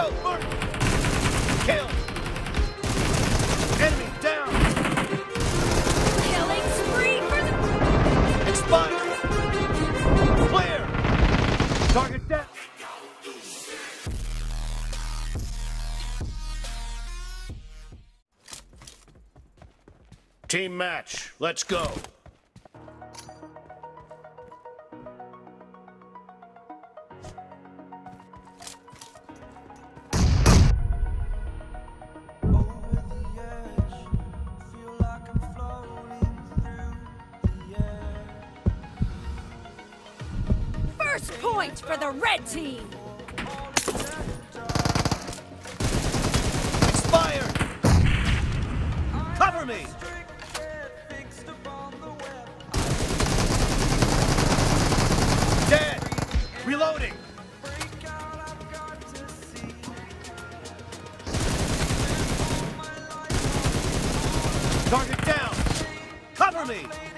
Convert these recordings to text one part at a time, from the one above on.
Go, Martin! Kill! Enemy down! Killing spree for the... Expired! Clear! Target death! Team match, let's go. point for the red team! Expired! Cover me! Dead! Reloading! Target down! Cover me!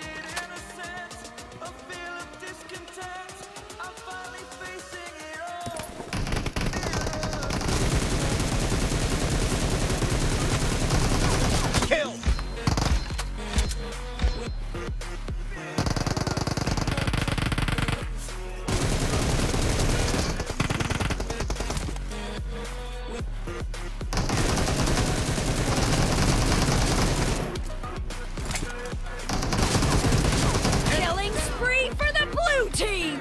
team!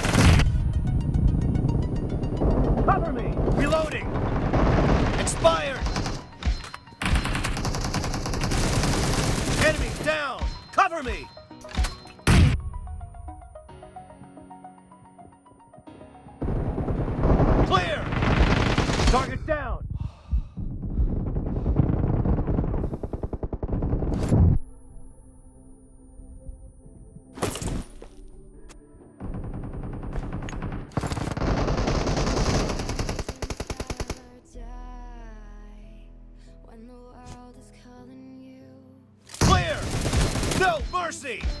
me! mercy!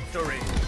victory!